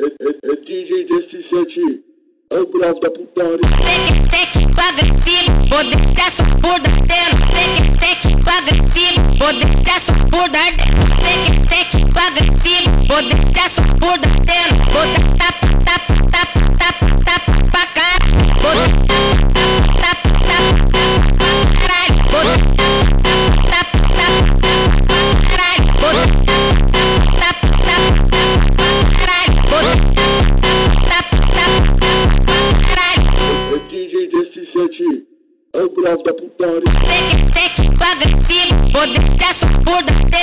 É, DJ é DJ é o bravo da putaria. Sei que, sei que vou deixar sua burda ardendo. Sei que, sei que vou deixar sua burda ardendo. Eu pra putão. Sei que.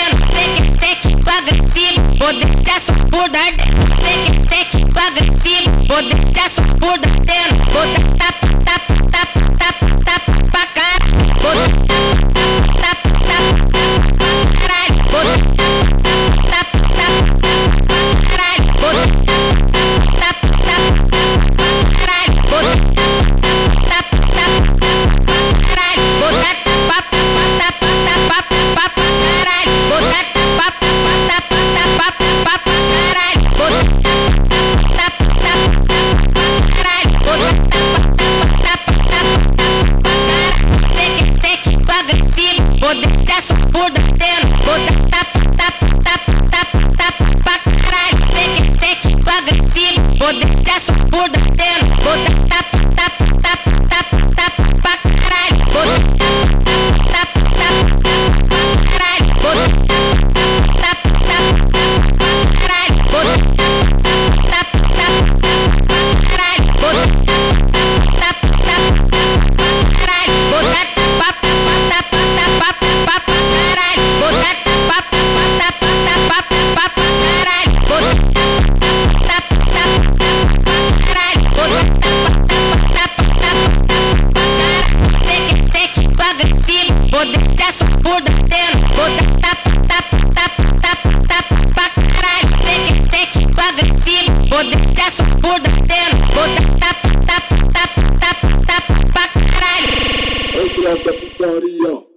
desce por dentro. Santa Putaria.